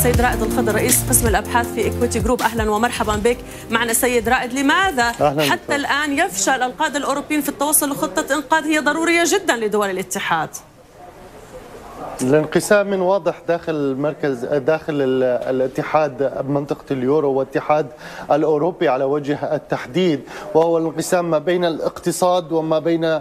السيد رائد الخضر رئيس قسم الأبحاث في Equiti Group أهلا ومرحبا بك. معنا سيد رائد لماذا أهلاً حتى بك. الآن يفشل القادة الأوروبيين في التوصل لخطة إنقاذ هي ضرورية جدا لدول الاتحاد؟ الانقسام من واضح داخل المركز داخل الاتحاد منطقة اليورو والاتحاد الأوروبي على وجه التحديد وهو الانقسام ما بين الاقتصاد وما بين آه،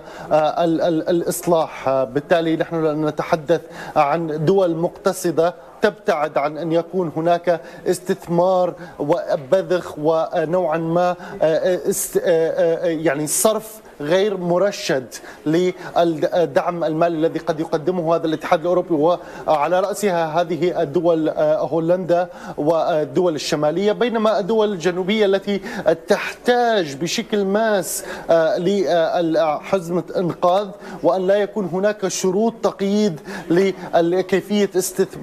الإصلاح. بالتالي نحن نتحدث عن دول مقتصدة تبتعد عن أن يكون هناك استثمار وبذخ ونوعا ما آه، آه، يعني صرف غير مرشد للدعم المالي الذي قد يقدمه هذا الاتحاد الأوروبي وعلى رأسها هذه الدول آه، هولندا والدول الشمالية بينما الدول الجنوبية التي تحتاج بشكل ماس آه، لحزمه انقاذ وأن لا يكون هناك شروط تقييد لكيفية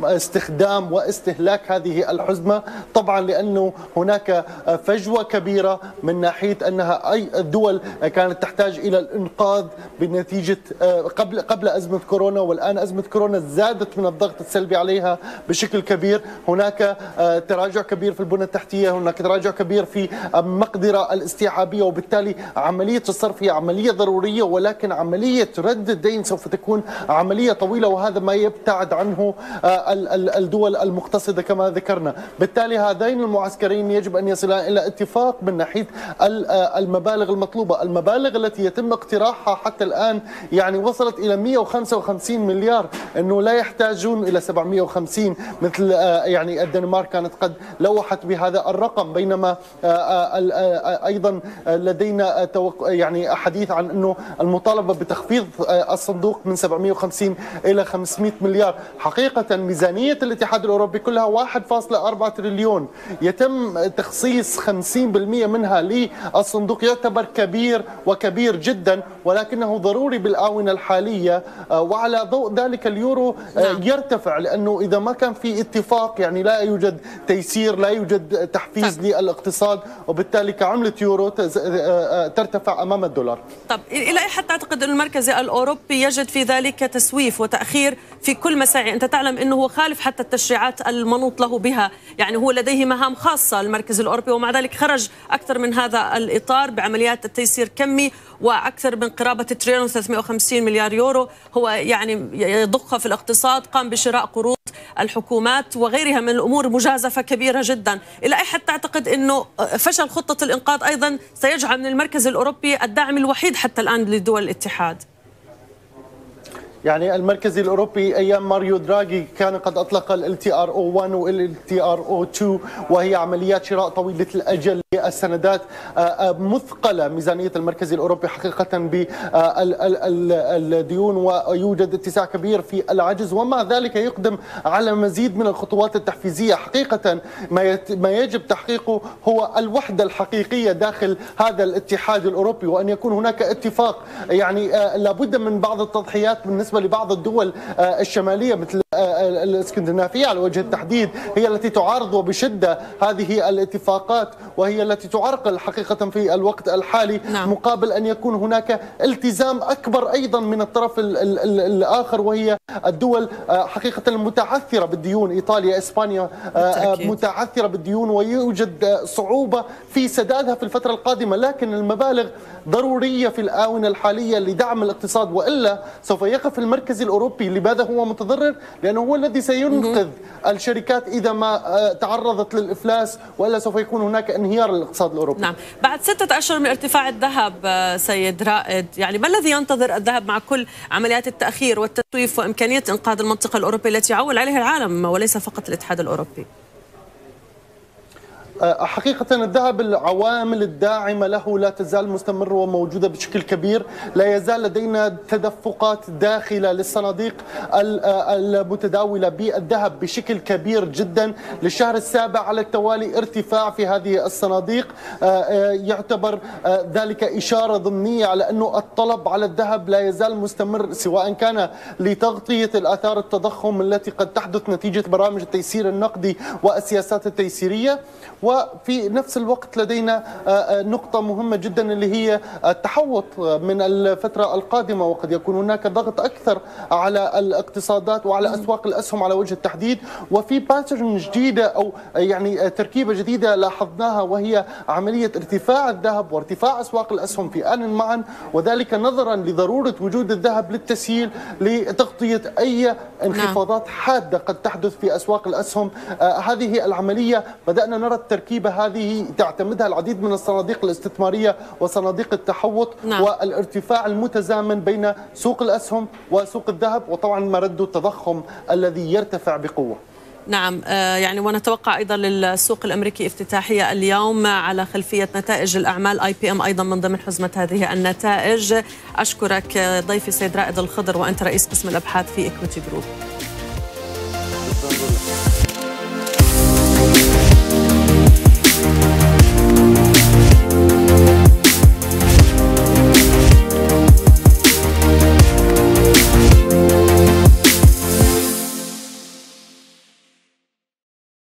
استخدام واستهلاك هذه الحزمة. طبعا لأنه هناك فجوة كبيرة من ناحية أنها أي دول كانت تحتاج تحتاج إلى الإنقاذ بنتيجة آه، قبل قبل أزمة كورونا والآن أزمة كورونا زادت من الضغط السلبي عليها بشكل كبير، هناك آه، تراجع كبير في البنى التحتية، هناك تراجع كبير في المقدره الاستيعابية وبالتالي عملية الصرف هي عملية ضرورية ولكن عملية رد الدين سوف تكون عملية طويلة وهذا ما يبتعد عنه آه، الدول المقتصدة كما ذكرنا، بالتالي هذين المعسكرين يجب أن يصلان إلى اتفاق من ناحية المبالغ المطلوبة، المبالغ التي التي يتم اقتراحها حتى الآن يعني وصلت إلى 155 مليار أنه لا يحتاجون إلى 750 مثل آه، يعني الدنمارك كانت قد لوحت بهذا الرقم بينما آه، آه، أيضا لدينا يعني حديث عن أنه المطالبة بتخفيض الصندوق من 750 إلى 500 مليار. حقيقة ميزانية الاتحاد الأوروبي كلها 1.4 تريليون. يتم تخصيص 50% منها للصندوق يعتبر كبير وكبير كبير جدا ولكنه ضروري بالآونة الحالية آه، وعلى ضوء ذلك اليورو آه، نعم. يرتفع لأنه إذا ما كان في اتفاق يعني لا يوجد تيسير لا يوجد تحفيز طب. للاقتصاد وبالتالي كعملة يورو آه، ترتفع أمام الدولار طب إلى أي حد تعتقد أن المركز الأوروبي يجد في ذلك تسويف وتأخير في كل مساعي أنت تعلم أنه هو خالف حتى التشريعات المنوط له بها يعني هو لديه مهام خاصة المركز الأوروبي ومع ذلك خرج أكثر من هذا الإطار بعمليات التيسير كمي وأكثر من قرابة تريليون و350 مليار يورو هو يعني يضخها في الاقتصاد قام بشراء قروض الحكومات وغيرها من الأمور مجازفة كبيرة جدا، إلى أي حد تعتقد إنه فشل خطة الإنقاذ أيضا سيجعل من المركز الأوروبي الداعم الوحيد حتى الآن لدول الاتحاد؟ يعني المركزي الأوروبي أيام ماريو دراغي كان قد أطلق LTRO 1 و LTRO 2 وهي عمليات شراء طويلة الأجل للسندات. آه، آه، مثقلة ميزانية المركزي الأوروبي حقيقة بالديون ويوجد اتساع كبير في العجز ومع ذلك يقدم على مزيد من الخطوات التحفيزية. حقيقة ما ما يجب تحقيقه هو الوحدة الحقيقية داخل هذا الاتحاد الأوروبي وأن يكون هناك اتفاق. يعني آه، لابد من بعض التضحيات بالنسبة بالنسبة لبعض الدول آه، الشمالية مثل آه، آه، الإسكندنافية على وجه التحديد هي التي تعارض وبشدة هذه الاتفاقات وهي التي تعرقل حقيقة في الوقت الحالي نعم. مقابل أن يكون هناك التزام أكبر أيضا من الطرف الآخر وهي الدول حقيقة المتعثره بالديون إيطاليا إسبانيا بالتأكيد. متعثرة بالديون ويوجد صعوبة في سدادها في الفترة القادمة لكن المبالغ ضرورية في الآونة الحالية لدعم الاقتصاد وإلا سوف يقف المركز الأوروبي لماذا هو متضرر؟ لأنه هو الذي سينقذ الشركات إذا ما آه، تعرضت للإفلاس وإلا سوف يكون هناك انهيار للاقتصاد الأوروبي. نعم. بعد ستة أشهر من ارتفاع الذهب آه، سيد رائد يعني ما الذي ينتظر الذهب مع كل عمليات التأخير والتسويف وإمكانية إنقاذ المنطقة الأوروبية التي يعول عليها العالم وليس فقط الاتحاد الأوروبي؟ حقيقة الذهب العوامل الداعمة له لا تزال مستمرة وموجودة بشكل كبير. لا يزال لدينا تدفقات داخلة للصناديق آه، المتداولة بالذهب بشكل كبير جدا. للشهر السابع على التوالي ارتفاع في هذه الصناديق. آه، يعتبر ذلك إشارة ضمنية على أنه الطلب على الذهب لا يزال مستمر سواء كان لتغطية الآثار التضخم التي قد تحدث نتيجة برامج التيسير النقدي والسياسات التيسيرية. وفي نفس الوقت لدينا نقطة مهمة جدا اللي هي التحوط من الفترة القادمة وقد يكون هناك ضغط أكثر على الاقتصادات وعلى أسواق الأسهم على وجه التحديد وفي باترن جديدة أو يعني تركيبة جديدة لاحظناها وهي عملية ارتفاع الذهب وارتفاع أسواق الأسهم في آن معا وذلك نظرا لضرورة وجود الذهب للتسييل لتغطية أي انخفاضات نعم. حادة قد تحدث في أسواق الأسهم. آه هذه العملية. بدأنا نرى التركيبة هذه تعتمدها العديد من الصناديق الاستثمارية وصناديق التحوط نعم. والارتفاع المتزامن بين سوق الأسهم وسوق الذهب وطبعا مرد التضخم الذي يرتفع بقوة. نعم يعني ونتوقع أيضا للسوق الأمريكي افتتاحية اليوم على خلفية نتائج الأعمال IBM أيضا من ضمن حزمة هذه النتائج. أشكرك ضيفي سيد رائد الخضر وأنت رئيس قسم الأبحاث في Equiti Group